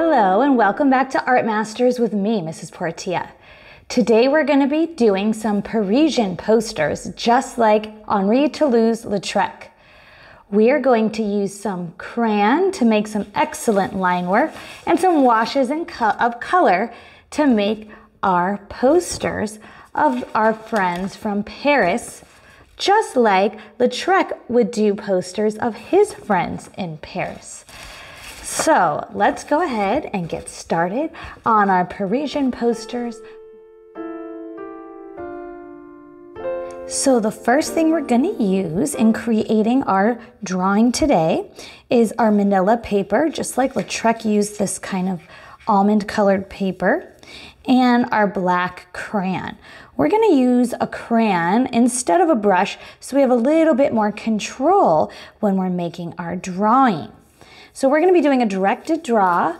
Hello and welcome back to Art Masters with me, Mrs. Portilla. Today we're going to be doing some Parisian posters just like Henri Toulouse-Lautrec. We are going to use some crayon to make some excellent line work and some washes co of color to make our posters of our friends from Paris, just like Lautrec would do posters of his friends in Paris. So let's go ahead and get started on our Parisian posters. So the first thing we're going to use in creating our drawing today is our manila paper, just like Lautrec used this kind of almond colored paper, and our black crayon. We're going to use a crayon instead of a brush so we have a little bit more control when we're making our drawing. So we're going to be doing a directed draw,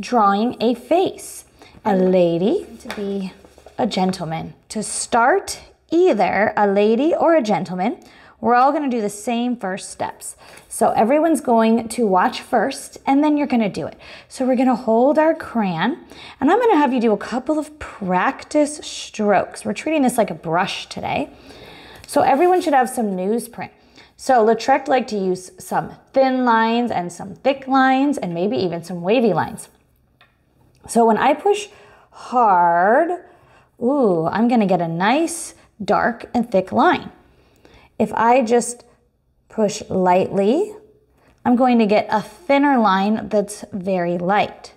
drawing a face. A lady to be a gentleman. To start either a lady or a gentleman, we're all going to do the same first steps. So everyone's going to watch first and then you're going to do it. So we're going to hold our crayon and I'm going to have you do a couple of practice strokes. We're treating this like a brush today. So everyone should have some newsprint. So Lautrec liked to use some thin lines and some thick lines and maybe even some wavy lines. So when I push hard, ooh, I'm gonna get a nice dark and thick line. If I just push lightly, I'm going to get a thinner line that's very light.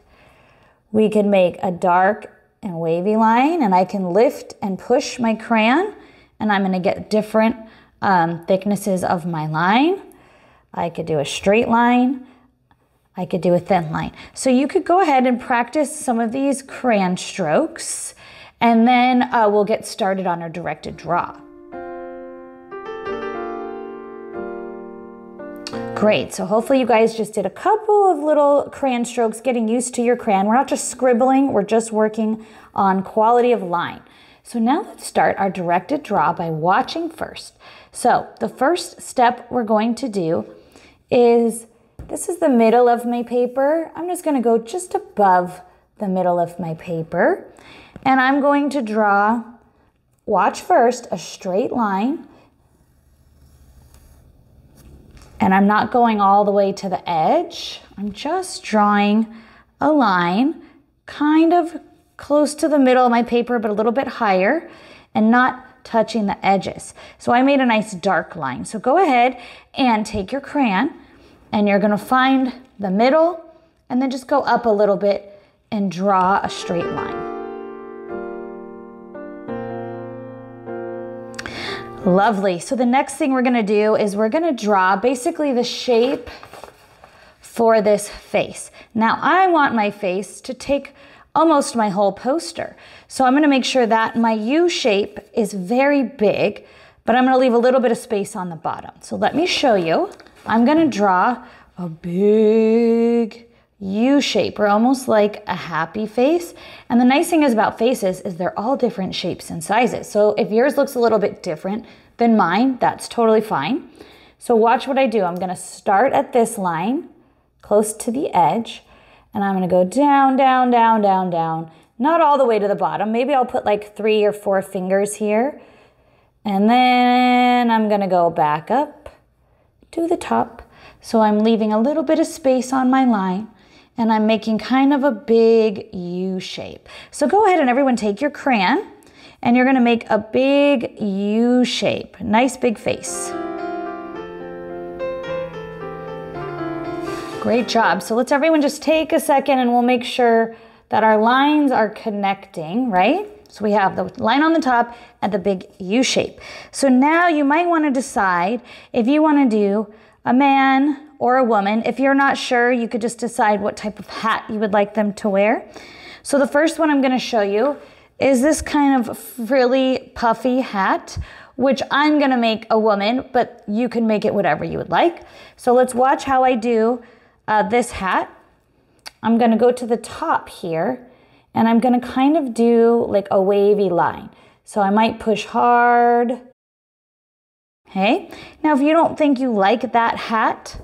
We can make a dark and wavy line and I can lift and push my crayon and I'm gonna get different um, thicknesses of my line. I could do a straight line. I could do a thin line. So you could go ahead and practice some of these crayon strokes and then uh, we'll get started on our directed draw. Great, so hopefully you guys just did a couple of little crayon strokes, getting used to your crayon. We're not just scribbling, we're just working on quality of line. So now let's start our directed draw by watching first. So the first step we're going to do is, this is the middle of my paper. I'm just gonna go just above the middle of my paper. And I'm going to draw, watch first, a straight line. And I'm not going all the way to the edge. I'm just drawing a line kind of close to the middle of my paper, but a little bit higher and not touching the edges. So I made a nice dark line. So go ahead and take your crayon and you're gonna find the middle and then just go up a little bit and draw a straight line. Lovely. So the next thing we're gonna do is we're gonna draw basically the shape for this face. Now I want my face to take almost my whole poster. So I'm gonna make sure that my U shape is very big, but I'm gonna leave a little bit of space on the bottom. So let me show you. I'm gonna draw a big U shape, or almost like a happy face. And the nice thing is about faces is they're all different shapes and sizes. So if yours looks a little bit different than mine, that's totally fine. So watch what I do. I'm gonna start at this line, close to the edge, and I'm gonna go down, down, down, down, down. Not all the way to the bottom. Maybe I'll put like three or four fingers here. And then I'm gonna go back up to the top. So I'm leaving a little bit of space on my line and I'm making kind of a big U shape. So go ahead and everyone take your crayon and you're gonna make a big U shape. Nice big face. Great job. So let's everyone just take a second and we'll make sure that our lines are connecting, right? So we have the line on the top and the big U shape. So now you might want to decide if you want to do a man or a woman. If you're not sure, you could just decide what type of hat you would like them to wear. So the first one I'm going to show you is this kind of frilly, puffy hat, which I'm going to make a woman, but you can make it whatever you would like. So let's watch how I do uh, this hat, I'm gonna go to the top here and I'm gonna kind of do like a wavy line. So I might push hard. Okay, now if you don't think you like that hat,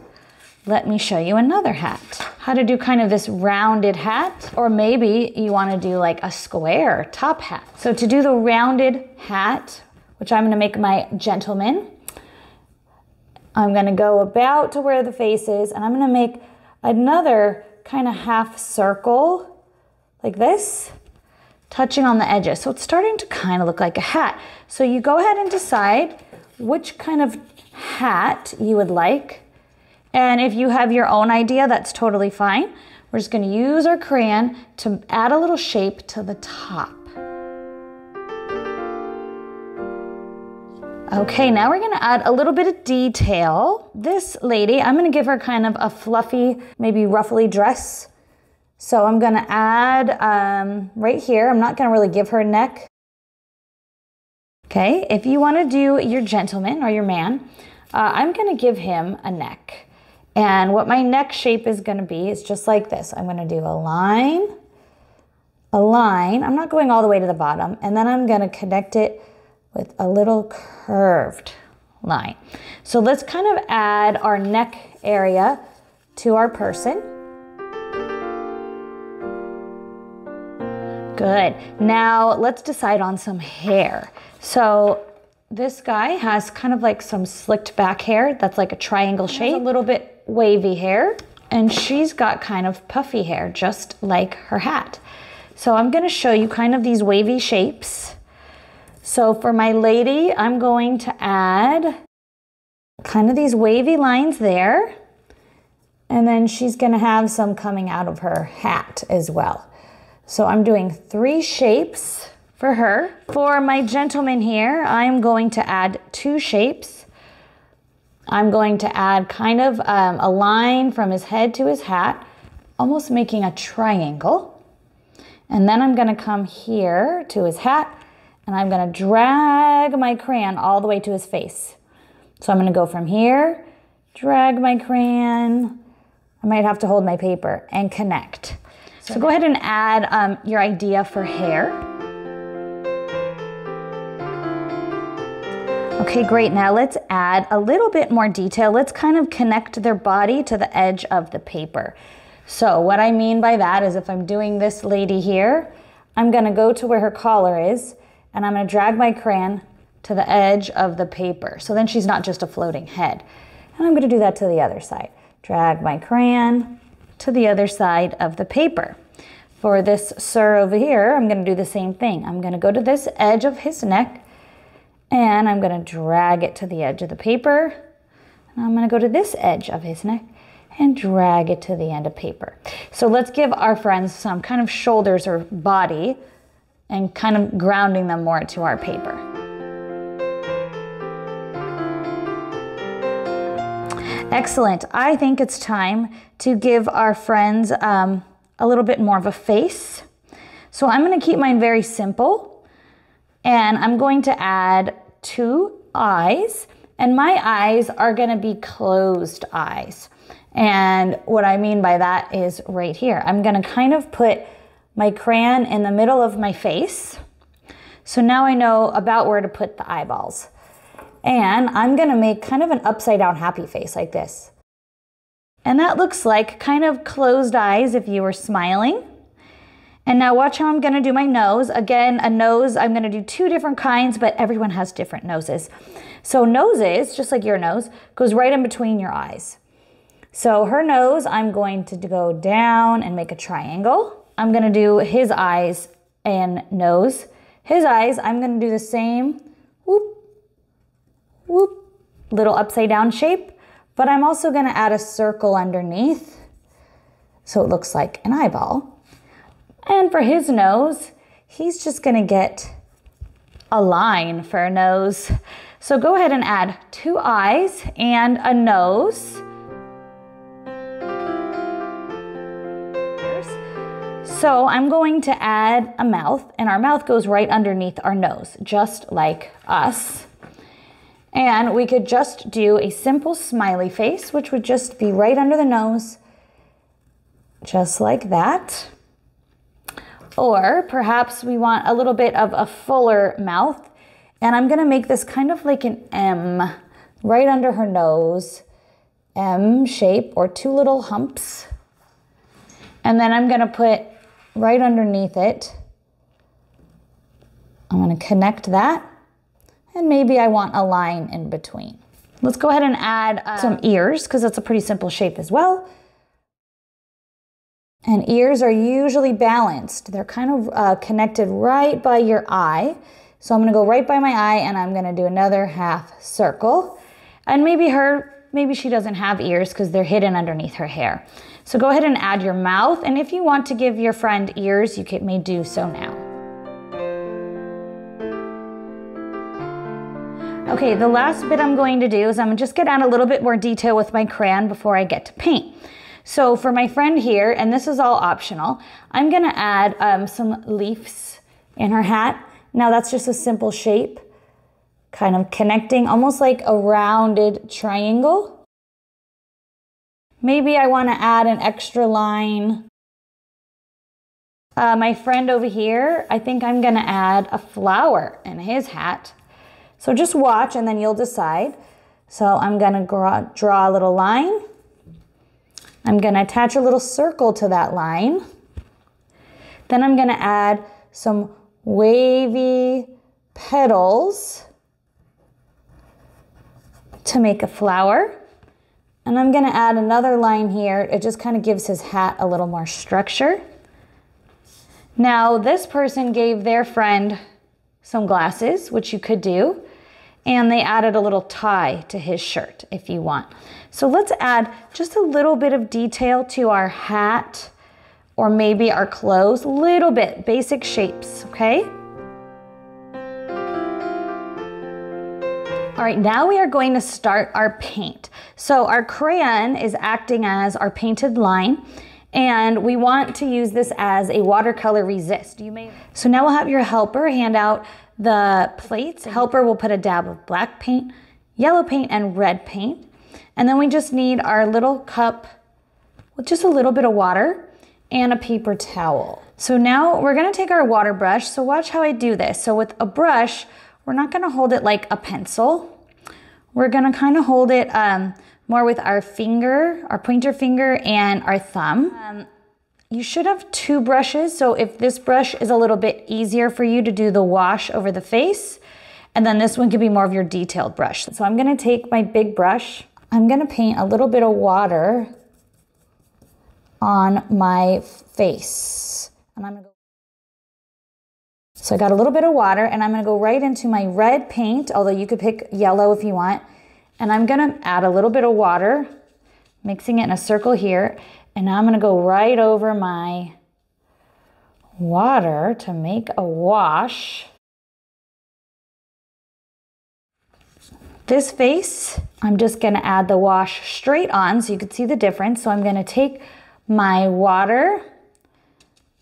let me show you another hat. How to do kind of this rounded hat, or maybe you wanna do like a square top hat. So to do the rounded hat, which I'm gonna make my gentleman, I'm gonna go about to where the face is, and I'm gonna make another kind of half circle like this, touching on the edges. So it's starting to kind of look like a hat. So you go ahead and decide which kind of hat you would like. And if you have your own idea, that's totally fine. We're just gonna use our crayon to add a little shape to the top. Okay, now we're gonna add a little bit of detail. This lady, I'm gonna give her kind of a fluffy, maybe ruffly dress. So I'm gonna add um, right here, I'm not gonna really give her a neck. Okay, if you wanna do your gentleman or your man, uh, I'm gonna give him a neck. And what my neck shape is gonna be is just like this. I'm gonna do a line, a line. I'm not going all the way to the bottom. And then I'm gonna connect it with a little curved line. So let's kind of add our neck area to our person. Good. Now let's decide on some hair. So this guy has kind of like some slicked back hair that's like a triangle shape, a little bit wavy hair, and she's got kind of puffy hair, just like her hat. So I'm gonna show you kind of these wavy shapes. So for my lady, I'm going to add kind of these wavy lines there. And then she's gonna have some coming out of her hat as well. So I'm doing three shapes for her. For my gentleman here, I'm going to add two shapes. I'm going to add kind of um, a line from his head to his hat, almost making a triangle. And then I'm gonna come here to his hat and I'm gonna drag my crayon all the way to his face. So I'm gonna go from here, drag my crayon, I might have to hold my paper and connect. So go ahead and add um, your idea for hair. Okay, great. Now let's add a little bit more detail. Let's kind of connect their body to the edge of the paper. So what I mean by that is if I'm doing this lady here, I'm gonna go to where her collar is and I'm gonna drag my crayon to the edge of the paper. So then she's not just a floating head. And I'm gonna do that to the other side. Drag my crayon to the other side of the paper. For this sir over here, I'm gonna do the same thing. I'm gonna go to this edge of his neck and I'm gonna drag it to the edge of the paper. And I'm gonna go to this edge of his neck and drag it to the end of paper. So let's give our friends some kind of shoulders or body and kind of grounding them more to our paper. Excellent. I think it's time to give our friends um, a little bit more of a face. So I'm going to keep mine very simple and I'm going to add two eyes and my eyes are going to be closed eyes. And what I mean by that is right here. I'm going to kind of put my crayon in the middle of my face. So now I know about where to put the eyeballs. And I'm gonna make kind of an upside down happy face like this. And that looks like kind of closed eyes if you were smiling. And now watch how I'm gonna do my nose. Again, a nose, I'm gonna do two different kinds, but everyone has different noses. So noses, just like your nose, goes right in between your eyes. So her nose, I'm going to go down and make a triangle. I'm gonna do his eyes and nose. His eyes, I'm gonna do the same, whoop, whoop, little upside down shape, but I'm also gonna add a circle underneath so it looks like an eyeball. And for his nose, he's just gonna get a line for a nose. So go ahead and add two eyes and a nose. So I'm going to add a mouth, and our mouth goes right underneath our nose, just like us. And we could just do a simple smiley face, which would just be right under the nose, just like that. Or perhaps we want a little bit of a fuller mouth, and I'm gonna make this kind of like an M right under her nose M shape or two little humps. And then I'm gonna put right underneath it, I'm gonna connect that. And maybe I want a line in between. Let's go ahead and add uh, some ears because that's a pretty simple shape as well. And ears are usually balanced. They're kind of uh, connected right by your eye. So I'm gonna go right by my eye and I'm gonna do another half circle. And maybe her, maybe she doesn't have ears because they're hidden underneath her hair. So go ahead and add your mouth. And if you want to give your friend ears, you can, may do so now. Okay, the last bit I'm going to do is I'm just gonna add a little bit more detail with my crayon before I get to paint. So for my friend here, and this is all optional, I'm gonna add um, some leaves in her hat. Now that's just a simple shape, kind of connecting, almost like a rounded triangle. Maybe I wanna add an extra line. Uh, my friend over here, I think I'm gonna add a flower in his hat. So just watch and then you'll decide. So I'm gonna draw a little line I'm gonna attach a little circle to that line. Then I'm gonna add some wavy petals to make a flower. And I'm gonna add another line here. It just kind of gives his hat a little more structure. Now this person gave their friend some glasses, which you could do and they added a little tie to his shirt if you want. So let's add just a little bit of detail to our hat or maybe our clothes, a little bit, basic shapes, okay? All right, now we are going to start our paint. So our crayon is acting as our painted line and we want to use this as a watercolor resist. You may So now we'll have your helper hand out the plates. Helper will put a dab of black paint, yellow paint, and red paint. And then we just need our little cup with just a little bit of water and a paper towel. So now we're gonna take our water brush. So watch how I do this. So with a brush, we're not gonna hold it like a pencil. We're gonna kind of hold it um, more with our finger, our pointer finger, and our thumb. Um, you should have two brushes. So if this brush is a little bit easier for you to do the wash over the face, and then this one could be more of your detailed brush. So I'm gonna take my big brush. I'm gonna paint a little bit of water on my face. And I'm gonna go so I got a little bit of water and I'm gonna go right into my red paint, although you could pick yellow if you want. And I'm gonna add a little bit of water, mixing it in a circle here. And I'm gonna go right over my water to make a wash. This face, I'm just gonna add the wash straight on so you can see the difference. So I'm gonna take my water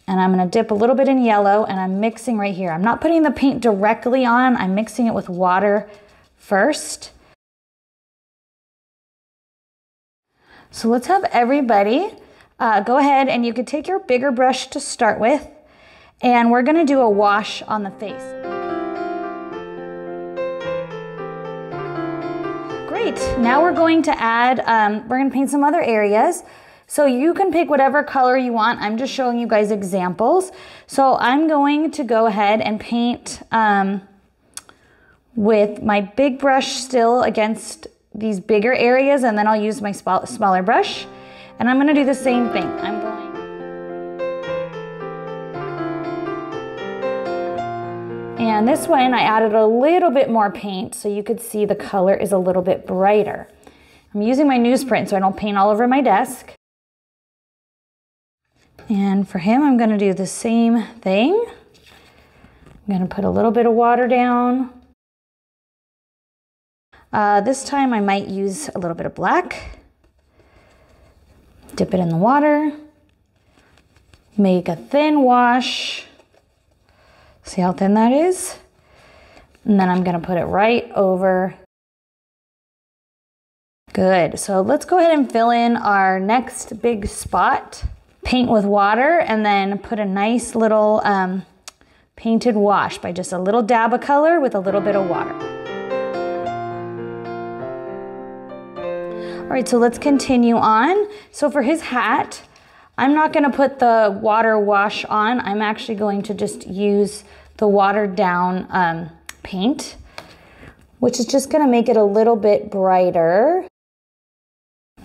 and I'm gonna dip a little bit in yellow and I'm mixing right here. I'm not putting the paint directly on, I'm mixing it with water first. So let's have everybody uh, go ahead and you could take your bigger brush to start with and we're gonna do a wash on the face. Great, now we're going to add, um, we're gonna paint some other areas. So you can pick whatever color you want. I'm just showing you guys examples. So I'm going to go ahead and paint um, with my big brush still against these bigger areas and then I'll use my smaller brush. And I'm gonna do the same thing. I'm going And this one, I added a little bit more paint so you could see the color is a little bit brighter. I'm using my newsprint so I don't paint all over my desk. And for him, I'm gonna do the same thing. I'm gonna put a little bit of water down. Uh, this time I might use a little bit of black. Dip it in the water. Make a thin wash. See how thin that is? And then I'm gonna put it right over. Good, so let's go ahead and fill in our next big spot. Paint with water and then put a nice little um, painted wash by just a little dab of color with a little bit of water. All right, so let's continue on. So for his hat, I'm not gonna put the water wash on. I'm actually going to just use the watered down um, paint, which is just gonna make it a little bit brighter.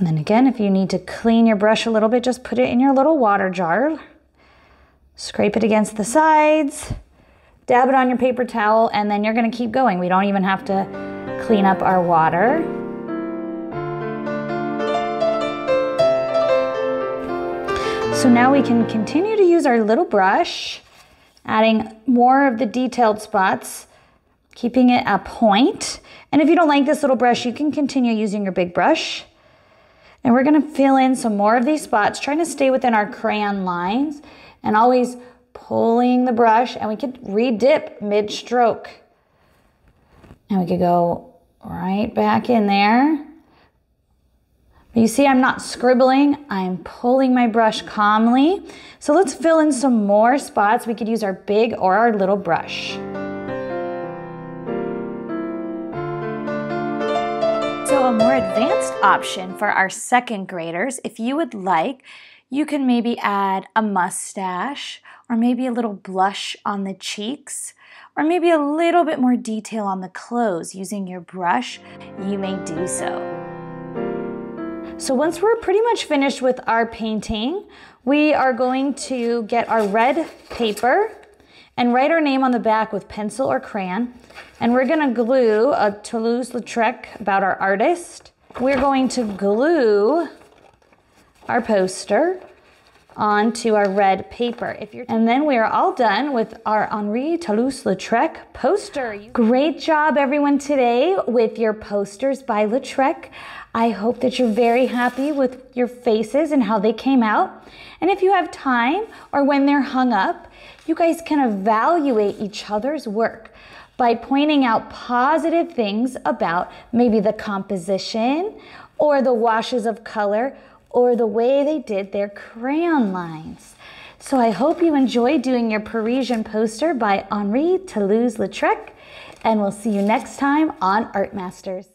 And then again, if you need to clean your brush a little bit, just put it in your little water jar. Scrape it against the sides, dab it on your paper towel, and then you're gonna keep going. We don't even have to clean up our water. So now we can continue to use our little brush, adding more of the detailed spots, keeping it a point. And if you don't like this little brush, you can continue using your big brush. And we're gonna fill in some more of these spots, trying to stay within our crayon lines and always pulling the brush and we could re-dip mid-stroke. And we could go right back in there you see, I'm not scribbling, I'm pulling my brush calmly. So let's fill in some more spots. We could use our big or our little brush. A more advanced option for our second graders, if you would like, you can maybe add a mustache or maybe a little blush on the cheeks or maybe a little bit more detail on the clothes using your brush, you may do so. So once we're pretty much finished with our painting, we are going to get our red paper and write our name on the back with pencil or crayon. And we're gonna glue a Toulouse-Lautrec about our artist. We're going to glue our poster onto our red paper. If you're, and then we are all done with our Henri Toulouse-Lautrec poster. Great job everyone today with your posters by Lautrec. I hope that you're very happy with your faces and how they came out. And if you have time or when they're hung up, you guys can evaluate each other's work by pointing out positive things about maybe the composition or the washes of color or the way they did their crayon lines. So I hope you enjoy doing your Parisian poster by Henri Toulouse-Lautrec, and we'll see you next time on Art Masters.